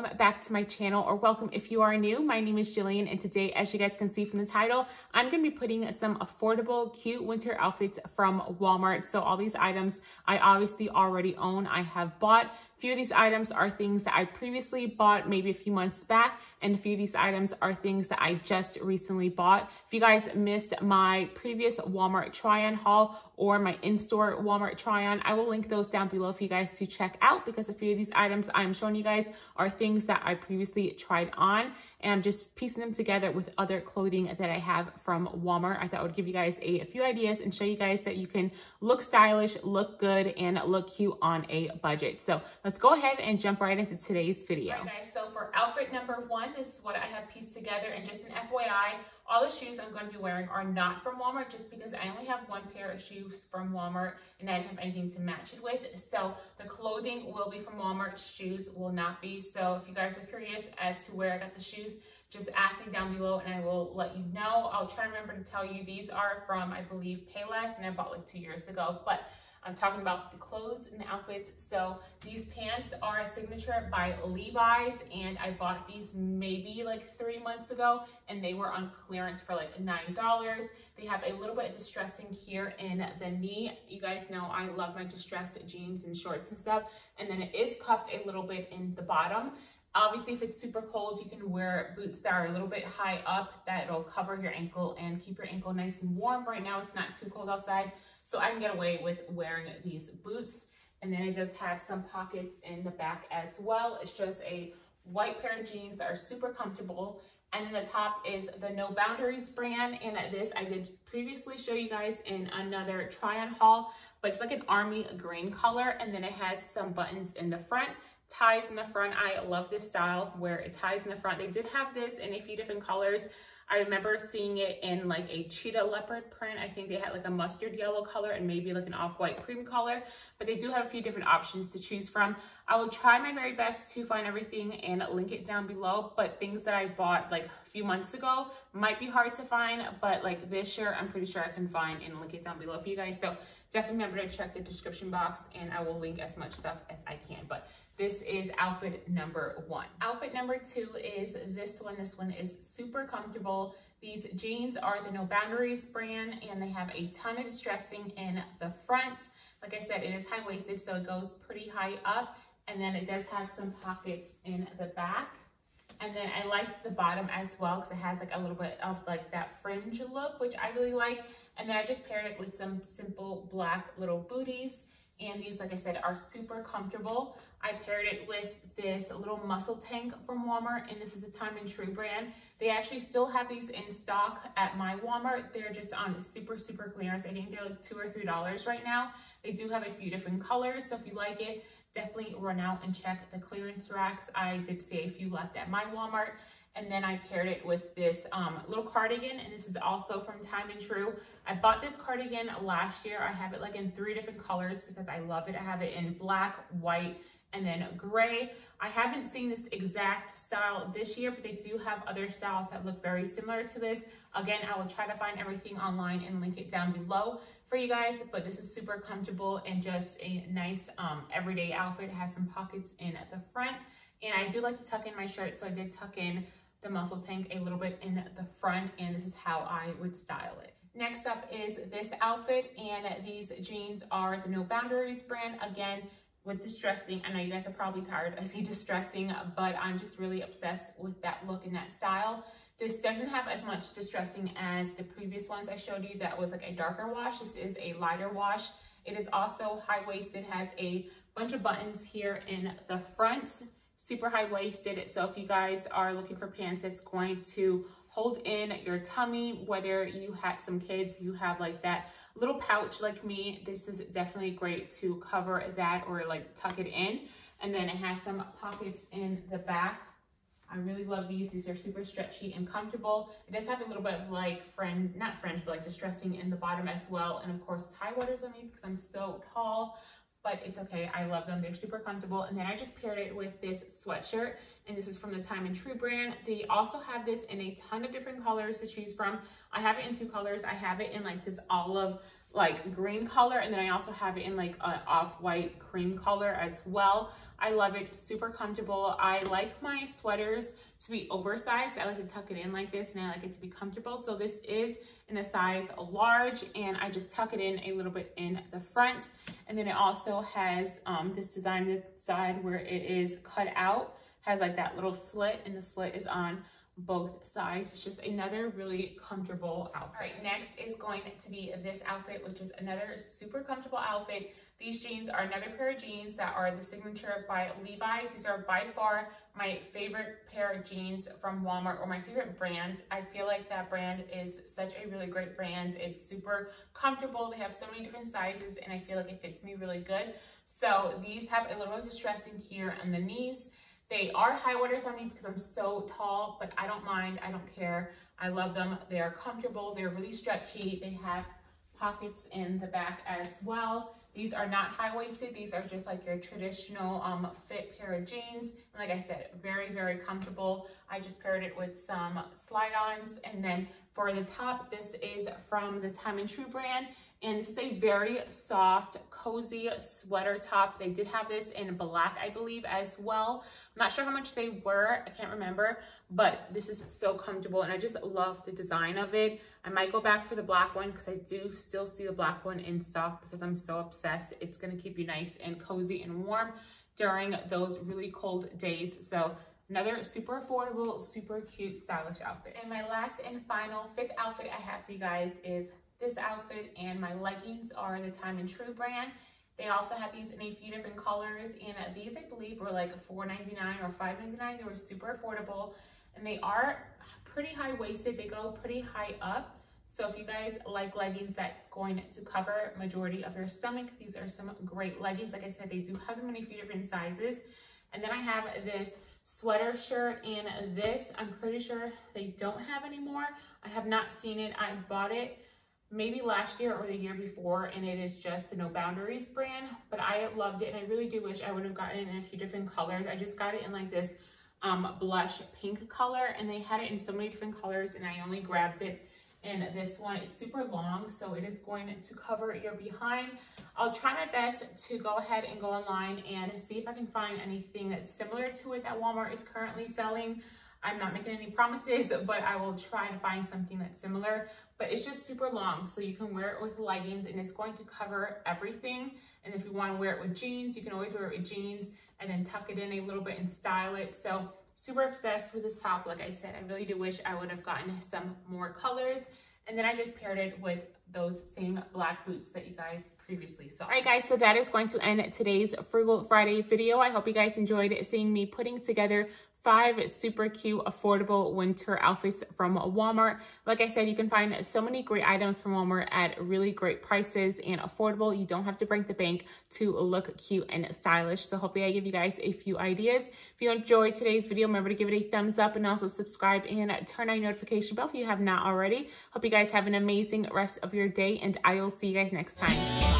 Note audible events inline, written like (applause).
welcome back to my channel or welcome if you are new. My name is Jillian and today, as you guys can see from the title, I'm gonna be putting some affordable, cute winter outfits from Walmart. So all these items I obviously already own. I have bought a few of these items are things that I previously bought maybe a few months back, and a few of these items are things that I just recently bought. If you guys missed my previous Walmart try-on haul or my in-store Walmart try-on, I will link those down below for you guys to check out because a few of these items I'm showing you guys are things that I previously tried on and I'm just piecing them together with other clothing that I have from Walmart. I thought I would give you guys a, a few ideas and show you guys that you can look stylish, look good, and look cute on a budget. So let's go ahead and jump right into today's video. Guys, so for outfit number one, this is what I have pieced together and just an FYI, all the shoes I'm going to be wearing are not from Walmart just because I only have one pair of shoes from Walmart and I didn't have anything to match it with. So the clothing will be from Walmart, shoes will not be. So if you guys are curious as to where I got the shoes, just ask me down below and I will let you know. I'll try to remember to tell you these are from, I believe, Payless and I bought like two years ago. But I'm talking about the clothes and the outfits. So these pants are a signature by Levi's and I bought these maybe like three months ago and they were on clearance for like $9. They have a little bit of distressing here in the knee. You guys know I love my distressed jeans and shorts and stuff. And then it is cuffed a little bit in the bottom. Obviously, if it's super cold, you can wear boots that are a little bit high up that'll cover your ankle and keep your ankle nice and warm. Right now, it's not too cold outside. So I can get away with wearing these boots. And then it does have some pockets in the back as well. It's just a white pair of jeans that are super comfortable. And then the top is the No Boundaries brand. And this I did previously show you guys in another try on haul, but it's like an army green color. And then it has some buttons in the front, ties in the front. I love this style where it ties in the front. They did have this in a few different colors. I remember seeing it in like a cheetah leopard print. I think they had like a mustard yellow color and maybe like an off-white cream color, but they do have a few different options to choose from. I will try my very best to find everything and link it down below, but things that I bought like a few months ago might be hard to find, but like this shirt, I'm pretty sure I can find and link it down below for you guys. So definitely remember to check the description box and I will link as much stuff as I can. But this is outfit number one. Outfit number two is this one. This one is super comfortable. These jeans are the No Boundaries brand and they have a ton of distressing in the front. Like I said, it is high-waisted, so it goes pretty high up. And then it does have some pockets in the back. And then I liked the bottom as well because it has like a little bit of like that fringe look, which I really like. And then I just paired it with some simple black little booties. And these, like I said, are super comfortable. I paired it with this little muscle tank from Walmart, and this is a Time and Tru brand. They actually still have these in stock at my Walmart. They're just on super, super clearance. I think they're like two or three dollars right now. They do have a few different colors, so if you like it, definitely run out and check the clearance racks. I did see a few left at my Walmart. And then I paired it with this um, little cardigan, and this is also from Time and Tru. I bought this cardigan last year. I have it like in three different colors because I love it. I have it in black, white, and then gray. I haven't seen this exact style this year, but they do have other styles that look very similar to this. Again, I will try to find everything online and link it down below for you guys, but this is super comfortable and just a nice um, everyday outfit. It has some pockets in at the front. And I do like to tuck in my shirt, so I did tuck in the muscle tank a little bit in the front, and this is how I would style it. Next up is this outfit, and these jeans are the No Boundaries brand. Again, with distressing. I know you guys are probably tired of see (laughs) distressing, but I'm just really obsessed with that look and that style. This doesn't have as much distressing as the previous ones I showed you that was like a darker wash. This is a lighter wash. It is also high-waisted, has a bunch of buttons here in the front, super high-waisted. So if you guys are looking for pants that's going to hold in your tummy, whether you had some kids, you have like that little pouch like me, this is definitely great to cover that or like tuck it in. And then it has some pockets in the back. I really love these. These are super stretchy and comfortable. It does have a little bit of like friend, not fringe, but like distressing in the bottom as well. And of course tie waters on me because I'm so tall but it's okay. I love them. They're super comfortable. And then I just paired it with this sweatshirt, and this is from the Time and Tru brand. They also have this in a ton of different colors to choose from. I have it in two colors. I have it in like this olive like green color. And then I also have it in like an off-white cream color as well. I love it, super comfortable. I like my sweaters to be oversized. I like to tuck it in like this and I like it to be comfortable. So this is in a size large and I just tuck it in a little bit in the front. And then it also has um, this design this side where it is cut out, has like that little slit and the slit is on both sides. It's just another really comfortable outfit. Right, next is going to be this outfit, which is another super comfortable outfit. These jeans are another pair of jeans that are the signature by Levi's. These are by far my favorite pair of jeans from Walmart or my favorite brand. I feel like that brand is such a really great brand. It's super comfortable. They have so many different sizes and I feel like it fits me really good. So these have a little distressing here on the knees. They are high waters on me because I'm so tall, but I don't mind. I don't care. I love them. They are comfortable. They're really stretchy. They have pockets in the back as well. These are not high-waisted. These are just like your traditional um, fit pair of jeans. And like I said, very, very comfortable. I just paired it with some slide-ons. And then for the top, this is from the Time and Tru brand. And this is a very soft, cozy sweater top. They did have this in black, I believe, as well. I'm not sure how much they were. I can't remember, but this is so comfortable and I just love the design of it. I might go back for the black one because I do still see the black one in stock because I'm so obsessed. It's gonna keep you nice and cozy and warm during those really cold days. So another super affordable, super cute, stylish outfit. And my last and final fifth outfit I have for you guys is this outfit and my leggings are the Time and Tru brand. They also have these in a few different colors, and these I believe were like $4.99 or $5.99. They were super affordable, and they are pretty high-waisted. They go pretty high up. So if you guys like leggings that's going to cover majority of your stomach, these are some great leggings. Like I said, they do have them in a few different sizes. And then I have this sweater shirt and this, I'm pretty sure they don't have anymore. I have not seen it. I bought it maybe last year or the year before, and it is just the No Boundaries brand, but I loved it, and I really do wish I would have gotten it in a few different colors. I just got it in like this um, blush pink color, and they had it in so many different colors, and I only grabbed it in this one. It's super long, so it is going to cover your behind. I'll try my best to go ahead and go online and see if I can find anything that's similar to it that Walmart is currently selling. I'm not making any promises, (laughs) but I will try to find something that's similar. But it's just super long, so you can wear it with leggings and it's going to cover everything. And if you want to wear it with jeans, you can always wear it with jeans and then tuck it in a little bit and style it. So super obsessed with this top. Like I said, I really do wish I would have gotten some more colors. And then I just paired it with those same black boots that you guys previously saw. All right, guys, so that is going to end today's Frugal Friday video. I hope you guys enjoyed seeing me putting together five super cute, affordable winter outfits from Walmart. Like I said, you can find so many great items from Walmart at really great prices and affordable. You don't have to break the bank to look cute and stylish. So hopefully I give you guys a few ideas. If you enjoyed today's video, remember to give it a thumbs up and also subscribe and turn on your notification bell if you have not already. Hope you guys have an amazing rest of your day and I will see you guys next time.